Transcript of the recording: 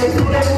Jesús.